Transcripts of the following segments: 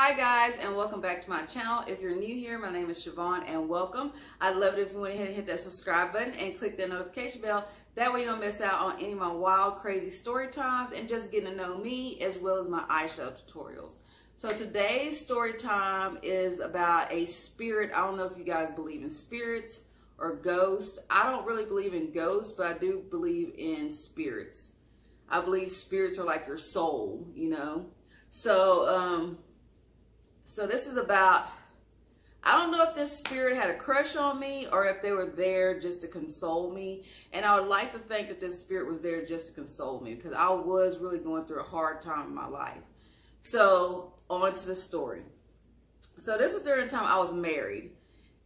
Hi guys and welcome back to my channel. If you're new here, my name is Shavonne and welcome. I'd love it if you went ahead and hit that subscribe button and click that notification bell. That way you don't miss out on any of my wild, crazy story times and just getting to know me as well as my eyeshadow tutorials. So today's story time is about a spirit. I don't know if you guys believe in spirits or ghosts. I don't really believe in ghosts, but I do believe in spirits. I believe spirits are like your soul, you know. So, um, so this is about, I don't know if this spirit had a crush on me or if they were there just to console me. And I would like to think that this spirit was there just to console me because I was really going through a hard time in my life. So on to the story. So this was during the time I was married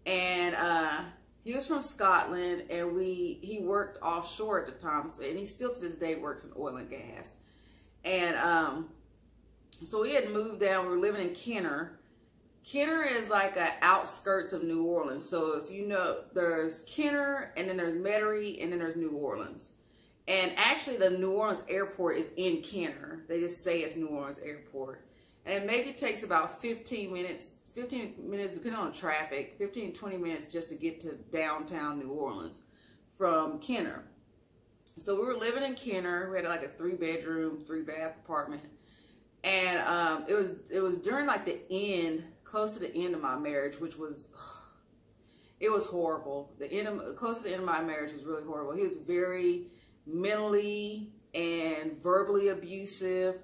and uh, he was from Scotland and we he worked offshore at the time. So, and he still to this day works in oil and gas. And um, so we had moved down. We were living in Kenner. Kenner is like a outskirts of New Orleans. So if you know, there's Kenner, and then there's Metairie, and then there's New Orleans. And actually, the New Orleans airport is in Kenner. They just say it's New Orleans airport. And it maybe takes about 15 minutes, 15 minutes, depending on traffic, 15, 20 minutes just to get to downtown New Orleans from Kenner. So we were living in Kenner. We had like a three bedroom, three bath apartment and um, it was it was during like the end, close to the end of my marriage, which was it was horrible. The end of close to the end of my marriage was really horrible. He was very mentally and verbally abusive.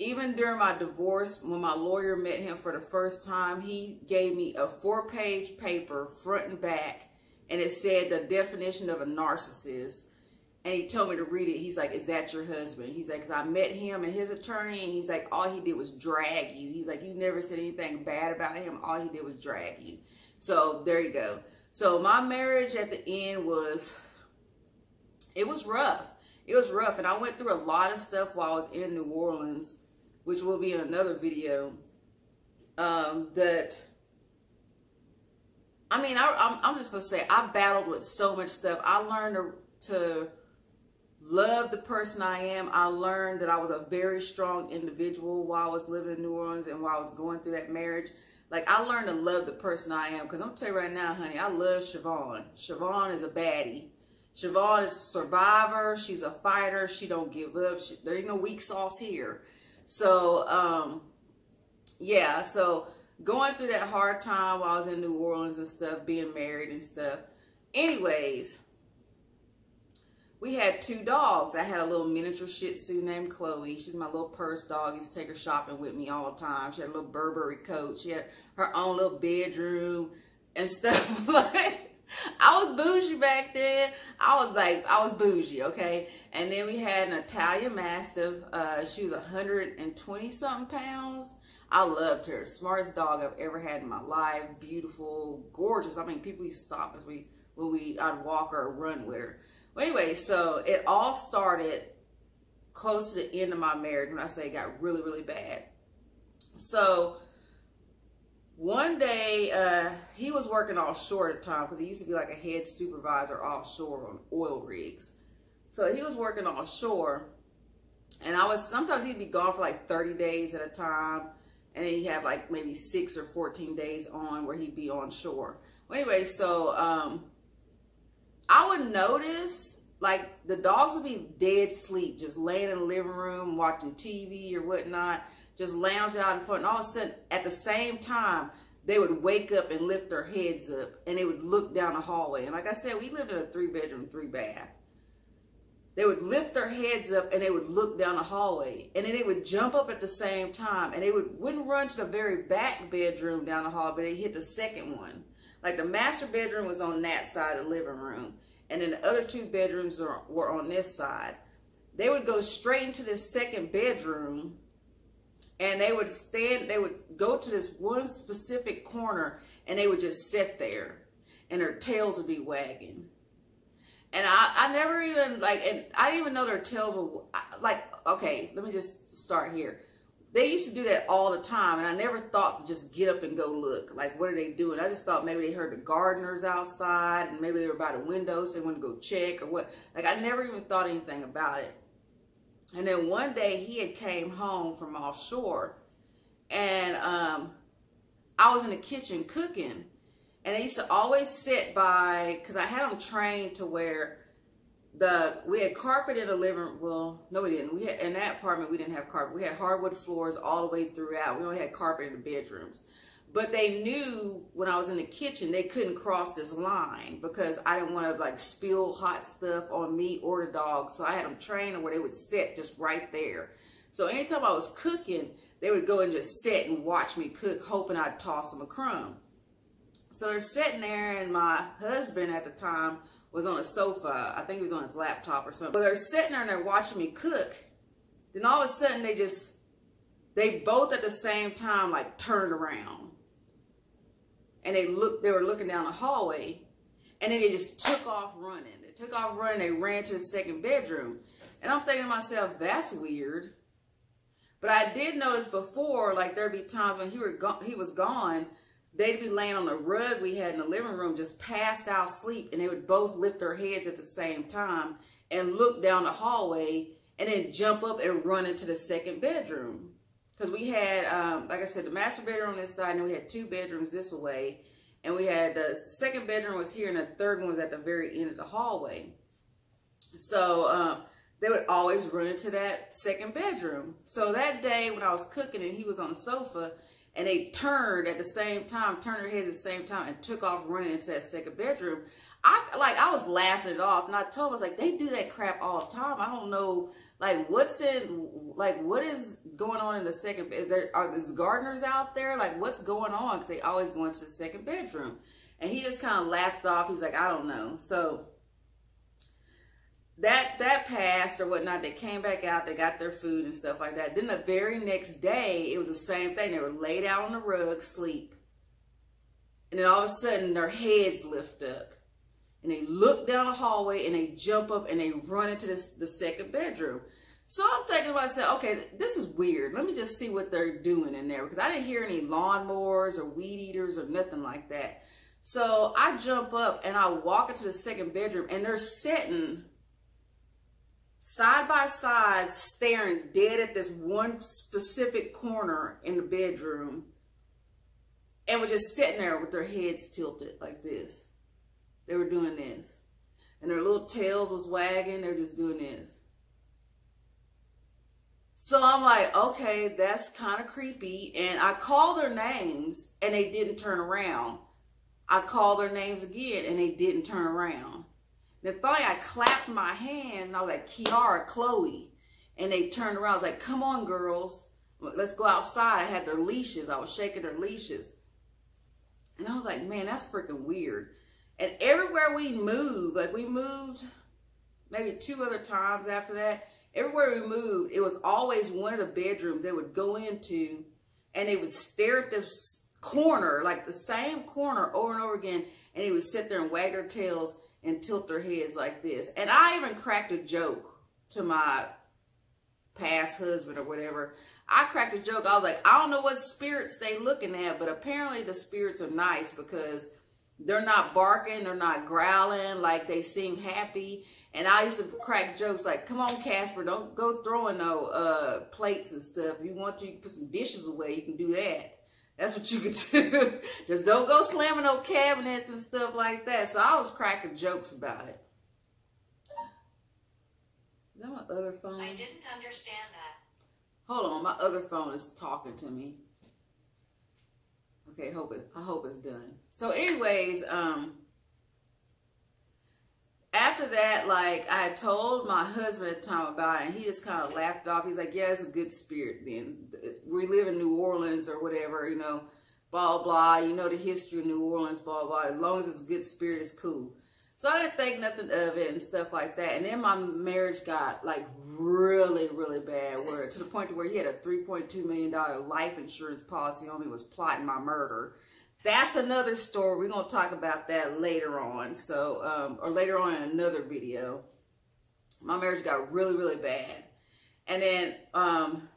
Even during my divorce, when my lawyer met him for the first time, he gave me a four-page paper, front and back, and it said the definition of a narcissist and he told me to read it. He's like, is that your husband? He's like, because I met him and his attorney, and he's like, all he did was drag you. He's like, you never said anything bad about him. All he did was drag you. So there you go. So my marriage at the end was, it was rough. It was rough. And I went through a lot of stuff while I was in New Orleans, which will be in another video, um, that, I mean, I, I'm, I'm just to say, I battled with so much stuff. I learned to, to love the person I am. I learned that I was a very strong individual while I was living in New Orleans and while I was going through that marriage. Like, I learned to love the person I am. Because I'm tell you right now, honey, I love Shavonne. Shavonne is a baddie. Shavonne is a survivor. She's a fighter. She don't give up. She, there ain't no weak sauce here. So, um, yeah. So, going through that hard time while I was in New Orleans and stuff, being married and stuff. Anyways, we had two dogs. I had a little miniature Shih Tzu named Chloe. She's my little purse dog. Used to take her shopping with me all the time. She had a little Burberry coat. She had her own little bedroom and stuff. I was bougie back then. I was like, I was bougie, okay? And then we had an Italian Mastiff. Uh, she was 120 something pounds. I loved her. Smartest dog I've ever had in my life. Beautiful, gorgeous. I mean, people used to stop as we when we I'd walk or run with her. Anyway, so it all started close to the end of my marriage when I say it got really, really bad. So one day, uh, he was working offshore at the time because he used to be like a head supervisor offshore on oil rigs. So he was working offshore and I was, sometimes he'd be gone for like 30 days at a time. And then he'd have like maybe six or 14 days on where he'd be on shore. Well, anyway, so, um, I would notice like the dogs would be dead sleep, just laying in the living room, watching TV or whatnot, just lounge out in front. And all of a sudden, at the same time, they would wake up and lift their heads up and they would look down the hallway. And like I said, we lived in a three bedroom, three bath. They would lift their heads up and they would look down the hallway. And then they would jump up at the same time. And they would, wouldn't run to the very back bedroom down the hall, but they hit the second one. Like the master bedroom was on that side of the living room. And then the other two bedrooms are, were on this side. They would go straight into this second bedroom and they would stand, they would go to this one specific corner and they would just sit there and their tails would be wagging. And I, I never even like, and I didn't even know their tails were like, okay, let me just start here they used to do that all the time, and I never thought to just get up and go look. Like, what are they doing? I just thought maybe they heard the gardeners outside, and maybe they were by the window, so they wanted to go check or what. Like, I never even thought anything about it. And then one day he had came home from offshore, and um, I was in the kitchen cooking, and I used to always sit by because I had them trained to where the we had carpet in the living room. Well, no, we didn't. We had in that apartment we didn't have carpet. We had hardwood floors all the way throughout. We only had carpet in the bedrooms. But they knew when I was in the kitchen they couldn't cross this line because I didn't want to like spill hot stuff on me or the dogs. So I had them trained where they would sit just right there. So anytime I was cooking, they would go and just sit and watch me cook, hoping I'd toss them a crumb. So they're sitting there, and my husband at the time was on a sofa. I think he was on his laptop or something. But they're sitting there and they're watching me cook. Then all of a sudden they just, they both at the same time like turned around. And they looked, they were looking down the hallway. And then they just took off running. They took off running. They ran to the second bedroom. And I'm thinking to myself, that's weird. But I did notice before, like there'd be times when he, were he was gone, they'd be laying on the rug we had in the living room, just passed out sleep, and they would both lift their heads at the same time and look down the hallway and then jump up and run into the second bedroom. Because we had, um, like I said, the master bedroom on this side, and we had two bedrooms this way. And we had the second bedroom was here, and the third one was at the very end of the hallway. So um, they would always run into that second bedroom. So that day when I was cooking and he was on the sofa, and they turned at the same time, turned their heads at the same time, and took off running into that second bedroom. I like I was laughing it off, and I told him I was like, they do that crap all the time. I don't know, like what's in, like what is going on in the second? Is there are there gardeners out there? Like what's going on? Because they always go into the second bedroom, and he just kind of laughed off. He's like, I don't know. So that that passed or whatnot. They came back out. They got their food and stuff like that. Then the very next day, it was the same thing. They were laid out on the rug, sleep, and then all of a sudden their heads lift up, and they look down the hallway and they jump up and they run into this, the second bedroom. So I'm thinking about myself, okay, this is weird. Let me just see what they're doing in there because I didn't hear any lawnmowers or weed eaters or nothing like that. So I jump up and I walk into the second bedroom and they're sitting side by side staring dead at this one specific corner in the bedroom and were just sitting there with their heads tilted like this. They were doing this. And their little tails was wagging. They're just doing this. So I'm like, okay, that's kind of creepy. And I called their names and they didn't turn around. I called their names again and they didn't turn around. Then finally I clapped my hand and I was like, Kiara, Chloe. And they turned around. I was like, come on, girls. Let's go outside. I had their leashes. I was shaking their leashes. And I was like, man, that's freaking weird. And everywhere we moved, like we moved maybe two other times after that, everywhere we moved, it was always one of the bedrooms they would go into and they would stare at this corner, like the same corner over and over again. And they would sit there and wag their tails and tilt their heads like this. And I even cracked a joke to my past husband or whatever. I cracked a joke. I was like, I don't know what spirits they looking at, but apparently the spirits are nice because they're not barking, they're not growling, like they seem happy. And I used to crack jokes like, come on, Casper, don't go throwing no uh, plates and stuff. If you want to put some dishes away, you can do that. That's what you could do. Just don't go slamming no cabinets and stuff like that. So I was cracking jokes about it. Is that my other phone? I didn't understand that. Hold on, my other phone is talking to me. Okay, hope it I hope it's done. So anyways, um after that, like I told my husband at the time about it, and he just kind of laughed off. He's like, "Yeah, it's a good spirit. Then we live in New Orleans or whatever, you know, blah blah. You know the history of New Orleans, blah blah. As long as it's good spirit, it's cool." So I didn't think nothing of it and stuff like that. And then my marriage got like really, really bad, where to the point to where he had a three point two million dollar life insurance policy on me, was plotting my murder that's another story. We're going to talk about that later on. So, um, or later on in another video. My marriage got really, really bad. And then, um,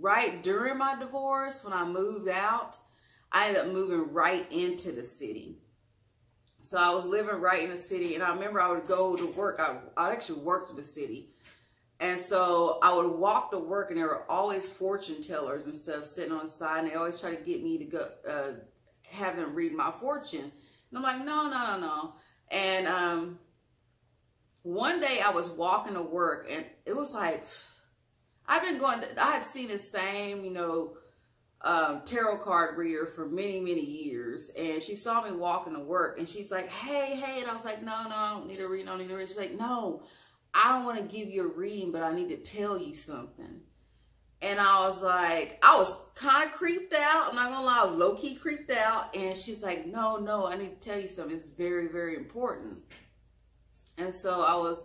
right during my divorce, when I moved out, I ended up moving right into the city. So I was living right in the city. And I remember I would go to work. I, I actually worked in the city. And so I would walk to work, and there were always fortune tellers and stuff sitting on the side, and they always try to get me to go uh, have them read my fortune. And I'm like, no, no, no, no. And um, one day I was walking to work, and it was like I've been going. I had seen the same, you know, um, tarot card reader for many, many years. And she saw me walking to work and she's like, hey, hey. And I was like, no, no, I don't need a reading. I don't need a reading. She's like, no, I don't want to give you a reading, but I need to tell you something. And I was like, I was kind of creeped out. I'm not to lie. I was low key creeped out. And she's like, no, no, I need to tell you something. It's very, very important. And so I was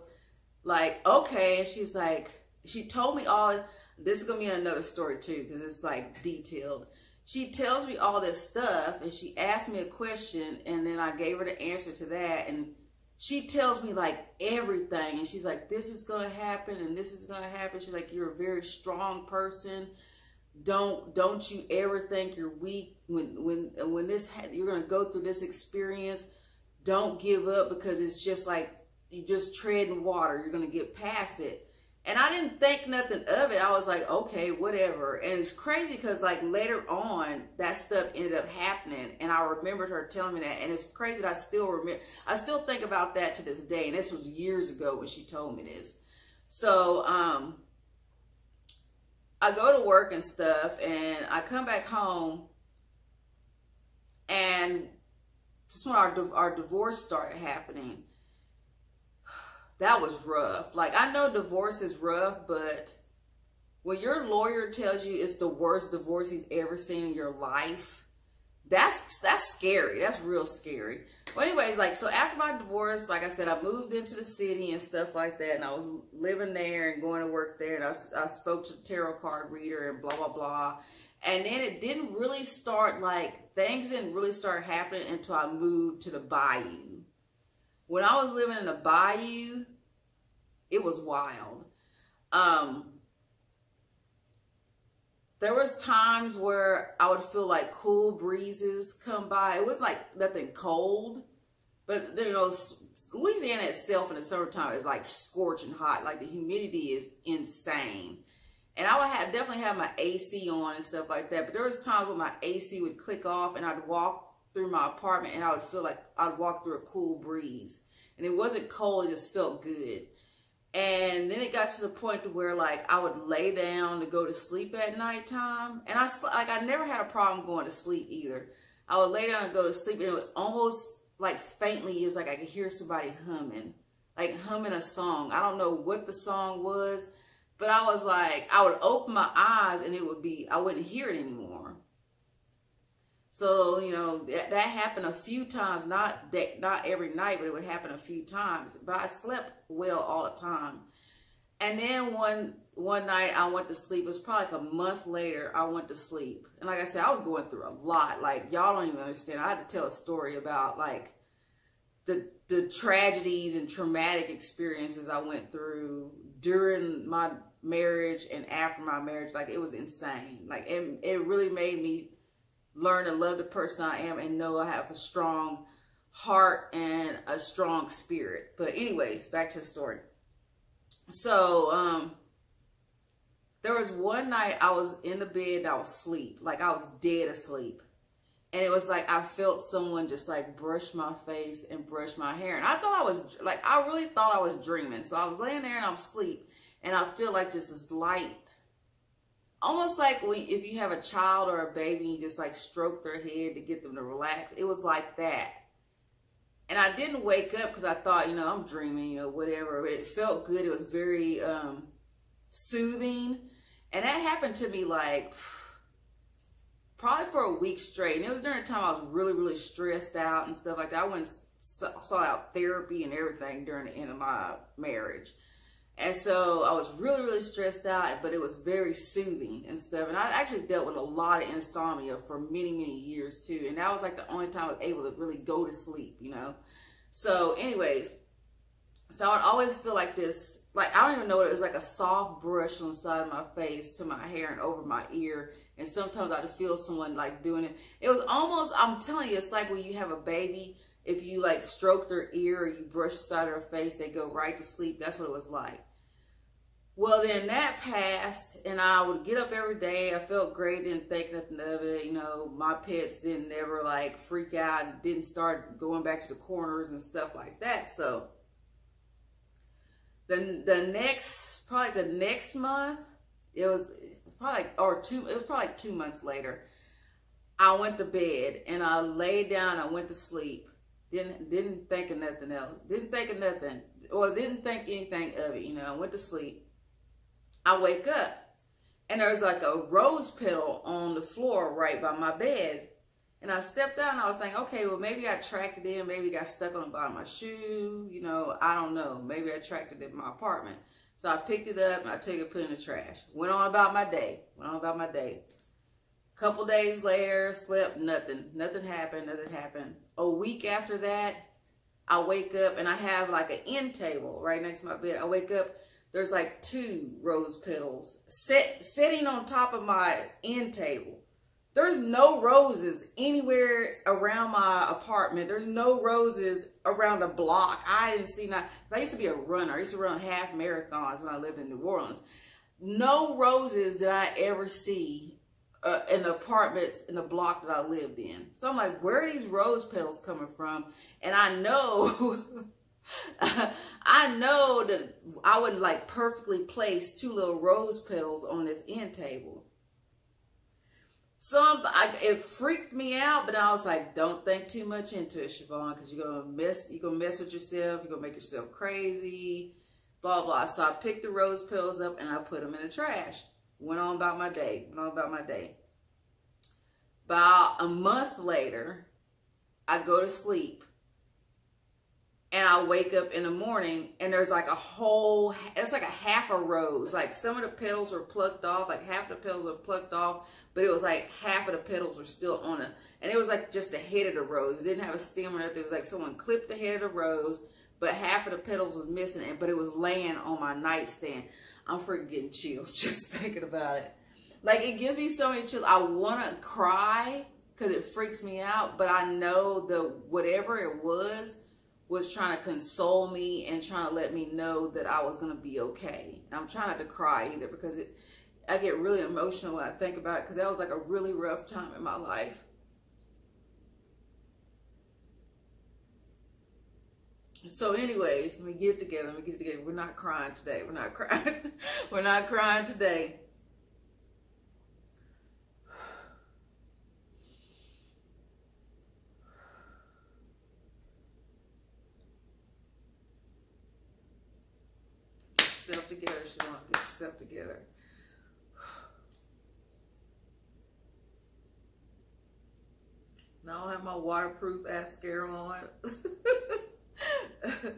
like, okay. And she's like, she told me all this is gonna be another story too, because it's like detailed. She tells me all this stuff and she asked me a question and then I gave her the answer to that and she tells me like everything and she's like this is gonna happen and this is gonna happen. She's like you're a very strong person. Don't don't you ever think you're weak when when when this you're gonna go through this experience. Don't give up because it's just like you just tread in water. You're gonna get past it and I didn't think nothing of it. I was like, okay, whatever. And it's crazy because like later on, that stuff ended up happening. And I remembered her telling me that. And it's crazy that I still remember. I still think about that to this day. And this was years ago when she told me this. So, um, I go to work and stuff. And I come back home. And just when our, our divorce started happening that was rough. Like I know divorce is rough, but when your lawyer tells you it's the worst divorce he's ever seen in your life, that's that's scary. That's real scary. Well, anyways, like so after my divorce, like I said, I moved into the city and stuff like that, and I was living there and going to work there, and I, I spoke to the tarot card reader and blah blah blah. And then it didn't really start like things didn't really start happening until I moved to the bayou. When I was living in the bayou, it was wild. Um, there was times where I would feel like cool breezes come by. It was like nothing cold, but you know, Louisiana itself in the summertime is like scorching hot. Like the humidity is insane. And I would have definitely have my AC on and stuff like that. But there was times when my AC would click off and I'd walk through my apartment and I would feel like I'd walk through a cool breeze. And it wasn't cold, it just felt good. And then it got to the point to where like I would lay down to go to sleep at nighttime. And I like I never had a problem going to sleep either. I would lay down and go to sleep and it was almost like faintly, it was like I could hear somebody humming. Like humming a song. I don't know what the song was, but I was like, I would open my eyes and it would be, I wouldn't hear it anymore. So, you know, that, that happened a few times, not that, not every night, but it would happen a few times. But I slept well all the time. And then one one night I went to sleep. It was probably like a month later I went to sleep. And like I said, I was going through a lot. Like y'all don't even understand. I had to tell a story about like the the tragedies and traumatic experiences I went through during my marriage and after my marriage. Like it was insane. Like it, it really made me learn to love the person I am and know I have a strong heart and a strong spirit. But anyways, back to the story. So, um, there was one night I was in the bed, I was asleep, like I was dead asleep. And it was like I felt someone just like brush my face and brush my hair. And I thought I was like, I really thought I was dreaming. So I was laying there and I'm asleep. And I feel like just this light almost like when, if you have a child or a baby, you just like stroke their head to get them to relax. It was like that. And I didn't wake up because I thought, you know, I'm dreaming, you know, whatever. It felt good. It was very um, soothing. And that happened to me like probably for a week straight. And it was during the time I was really, really stressed out and stuff like that. I went sought out therapy and everything during the end of my marriage. And so I was really, really stressed out, but it was very soothing and stuff. And I actually dealt with a lot of insomnia for many, many years too. And that was like the only time I was able to really go to sleep, you know? So anyways, so I'd always feel like this, like, I don't even know what it was like a soft brush on the side of my face to my hair and over my ear. And sometimes I'd feel someone like doing it. It was almost, I'm telling you, it's like when you have a baby if you like stroke their ear or you brush the side of their face, they go right to sleep. That's what it was like. Well, then that passed, and I would get up every day. I felt great, didn't think nothing of it. You know, my pets didn't ever like freak out, didn't start going back to the corners and stuff like that. So, the the next probably the next month, it was probably or two. It was probably two months later. I went to bed and I laid down. I went to sleep. Didn't didn't think of nothing else. Didn't think of nothing, or didn't think anything of it. You know, I went to sleep I wake up and there's like a rose petal on the floor right by my bed. And I stepped out and I was thinking, okay, well, maybe I tracked it in. Maybe it got stuck on the bottom of my shoe. You know, I don't know. Maybe I tracked it in my apartment. So I picked it up and I took it, put it in the trash. Went on about my day. Went on about my day. Couple days later, slept, nothing. Nothing happened. Nothing happened. A week after that, I wake up and I have like an end table right next to my bed. I wake up there's like two rose petals set, sitting on top of my end table. There's no roses anywhere around my apartment. There's no roses around the block. I didn't see not. I used to be a runner. I used to run half marathons when I lived in New Orleans. No roses did I ever see uh, in the apartments in the block that I lived in. So I'm like, where are these rose petals coming from? And I know I know that I wouldn't like perfectly place two little rose petals on this end table. So I, it freaked me out, but I was like, don't think too much into it, Shavonne, because you're gonna mess you're gonna mess with yourself, you're gonna make yourself crazy, blah blah. So I picked the rose petals up and I put them in the trash. Went on about my day, went on about my day. About a month later, I go to sleep and I wake up in the morning and there's like a whole, it's like a half a rose. Like some of the petals were plucked off, like half the petals were plucked off, but it was like half of the petals were still on it. And it was like just the head of the rose. It didn't have a stem or nothing. It was like someone clipped the head of the rose, but half of the petals was missing, and but it was laying on my nightstand. I'm freaking getting chills just thinking about it. Like it gives me so many chills. I want to cry because it freaks me out, but I know the whatever it was, was trying to console me and trying to let me know that I was going to be okay. And I'm trying not to cry either because it, I get really emotional when I think about it because that was like a really rough time in my life. So anyways, let me get together. Let me get together. We're not crying today. We're not crying. We're not crying today. Get yourself together, Shavonne. Get yourself together. Now I don't have my waterproof mascara on.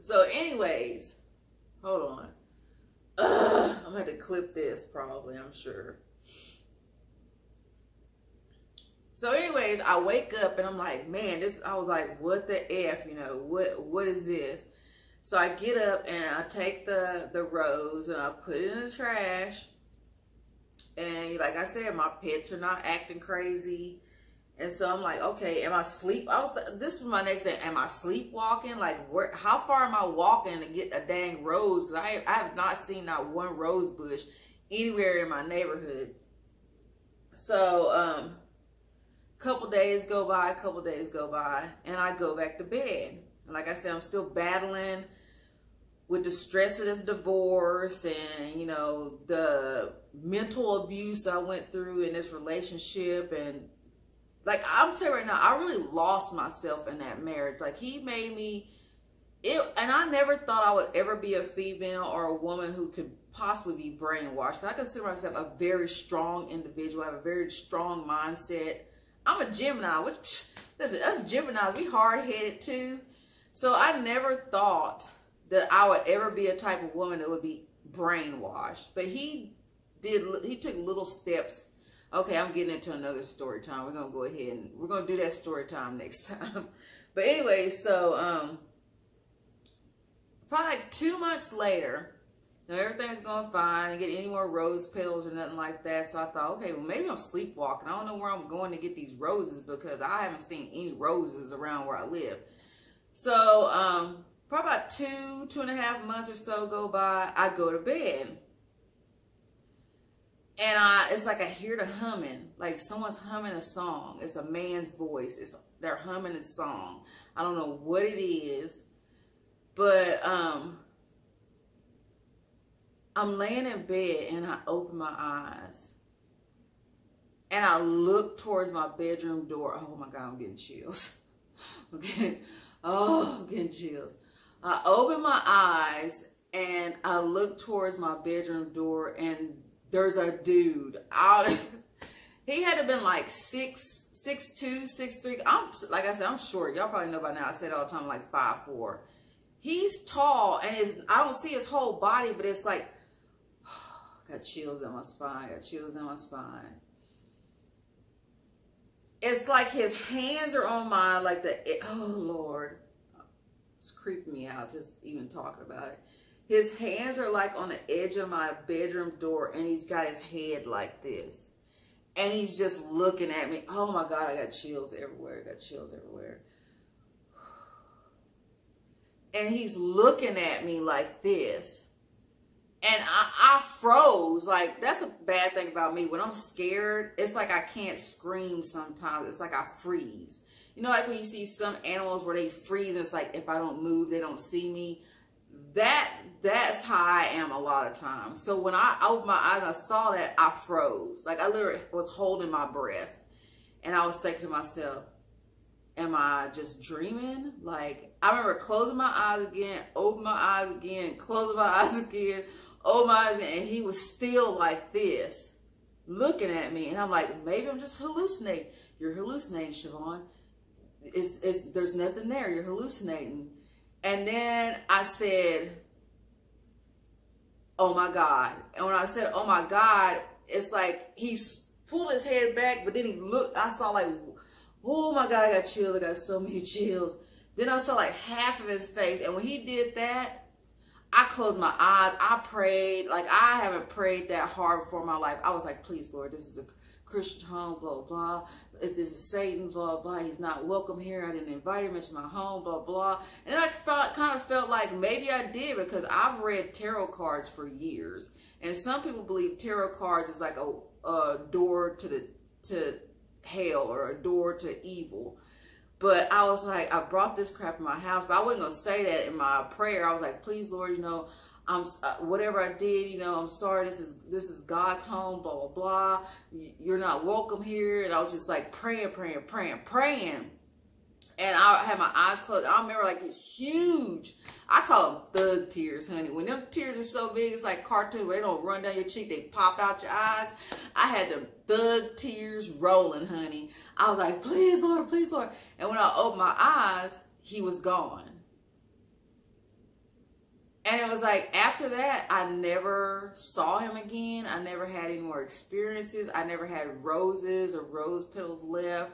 so anyways, hold on. Ugh, I'm going to clip this probably, I'm sure. So anyways, I wake up and I'm like, man, this, I was like, what the F, you know, what, what is this? So I get up and I take the, the rose and I put it in the trash. And like I said, my pets are not acting crazy. And so I'm like, okay, am I sleep? I was, this was my next day. Am I sleepwalking? Like, where, how far am I walking to get a dang rose? Because I, I have not seen not one rose bush anywhere in my neighborhood. So, um, couple days go by, a couple days go by, and I go back to bed. Like I said, I'm still battling with the stress of this divorce and, you know, the mental abuse I went through in this relationship. And like, I'm telling you right now, I really lost myself in that marriage. Like, he made me, it, and I never thought I would ever be a female or a woman who could possibly be brainwashed. I consider myself a very strong individual. I have a very strong mindset. I'm a Gemini, which, listen, us Geminis, we hard-headed too. So I never thought that I would ever be a type of woman that would be brainwashed. But he did, he took little steps. Okay, I'm getting into another story time. We're going to go ahead and we're to do that story time next time. But anyway, so, um, probably like two months later, know, everything's going fine. I didn't get any more rose petals or nothing like that. So I thought, okay, well, maybe I'm sleepwalking. I don't know where I'm going to get these roses because I haven't seen any roses around where I live. So, um, probably about two, two and a half months or so go by, I go to bed. And I, it's like I hear the humming, like someone's humming a song. It's a man's voice. It's they're humming a song. I don't know what it is, but um, I'm laying in bed and I open my eyes and I look towards my bedroom door. Oh my God, I'm getting chills. okay. Oh, I'm getting chills. I open my eyes and I look towards my bedroom door and there's a dude. He had to been like six, six two, six three. I'm like I said, I'm short. Y'all probably know by now. I said all the time, like five four. He's tall and his I don't see his whole body, but it's like got chills in my spine. Got chills in my spine it's like his hands are on my like the oh lord it's creeping me out just even talking about it his hands are like on the edge of my bedroom door and he's got his head like this and he's just looking at me oh my god i got chills everywhere I got chills everywhere and he's looking at me like this and I, I, froze. Like that's a bad thing about me. When I'm scared, it's like I can't scream sometimes. It's like I freeze. You know, like when you see some animals where they freeze, it's like if I don't move, they don't see me. That that's how I am a lot of times. So when I opened my eyes and I saw that, I froze. Like I literally was holding my breath. And I was thinking to myself, am I just dreaming? Like I remember closing my eyes again, open my eyes again, closing my eyes again oh my, eyes, and he was still like this, looking at me. And I'm like, maybe I'm just hallucinating. You're hallucinating, Shavonne. It's, it's, there's nothing there. You're hallucinating. And then I said, oh my God. And when I said, oh my God, it's like he pulled his head back, but then he looked, I saw like, oh my God, I got chills. I got so many chills. Then I saw like half of his face. And when he did that, I closed my eyes. I prayed. Like, I haven't prayed that hard for my life. I was like, please, Lord, this is a Christian home, blah, blah. If this is Satan, blah, blah. He's not welcome here. I didn't invite him into my home, blah, blah. And I felt, kind of felt like maybe I did because I've read tarot cards for years. And some people believe tarot cards is like a, a door to the to hell or a door to evil. But I was like, I brought this crap in my house, but I wasn't gonna say that in my prayer. I was like, please, Lord, you know, I'm uh, whatever I did, you know, I'm sorry. This is this is God's home, blah blah blah. You're not welcome here, and I was just like praying, praying, praying, praying, and I had my eyes closed. I remember like these huge, I call them thug tears, honey. When them tears are so big, it's like cartoons where they don't run down your cheek, they pop out your eyes. I had them thug tears rolling, honey. I was like, please, Lord, please, Lord. And when I opened my eyes, he was gone. And it was like, after that, I never saw him again. I never had any more experiences. I never had roses or rose petals left.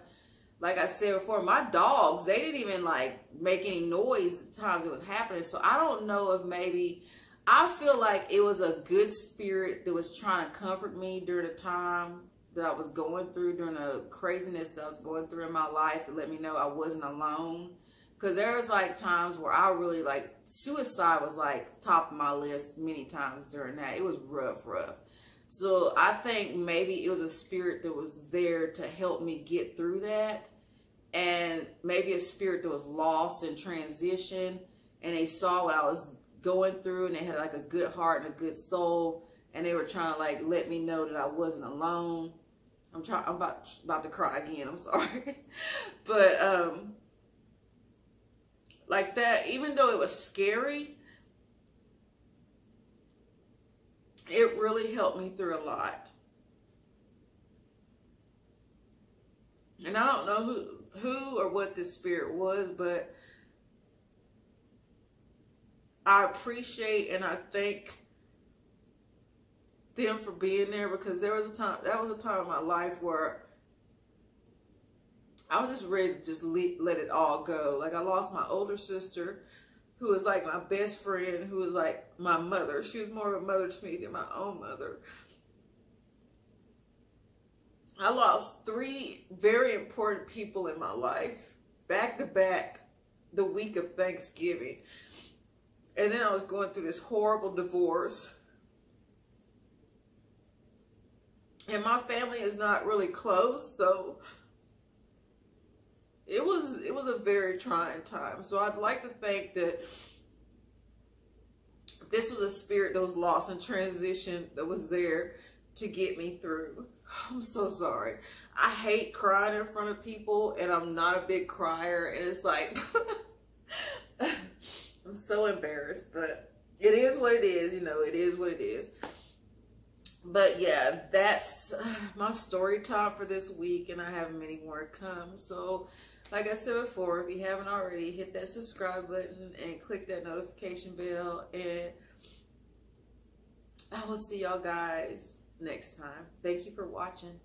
Like I said before, my dogs, they didn't even like make any noise the times it was happening. So I don't know if maybe, I feel like it was a good spirit that was trying to comfort me during the time that I was going through during the craziness that I was going through in my life to let me know I wasn't alone. Because there was like times where I really like suicide was like top of my list many times during that. It was rough, rough. So I think maybe it was a spirit that was there to help me get through that. And maybe a spirit that was lost in transition and they saw what I was going through and they had like a good heart and a good soul and they were trying to like let me know that I wasn't alone. I'm trying. I'm about about to cry again. I'm sorry, but um, like that. Even though it was scary, it really helped me through a lot. And I don't know who who or what this spirit was, but I appreciate and I thank them for being there because there was a time that was a time in my life where I was just ready to just let, let it all go. Like I lost my older sister who was like my best friend, who was like my mother. She was more of a mother to me than my own mother. I lost three very important people in my life back to back the week of Thanksgiving. And then I was going through this horrible divorce. And my family is not really close, so it was it was a very trying time. So I'd like to think that this was a spirit that was lost in transition that was there to get me through. I'm so sorry. I hate crying in front of people and I'm not a big crier and it's like I'm so embarrassed, but it is what it is, you know, it is what it is. But yeah, that's my story time for this week and I have many more to come. So like I said before, if you haven't already, hit that subscribe button and click that notification bell. And I will see y'all guys next time. Thank you for watching.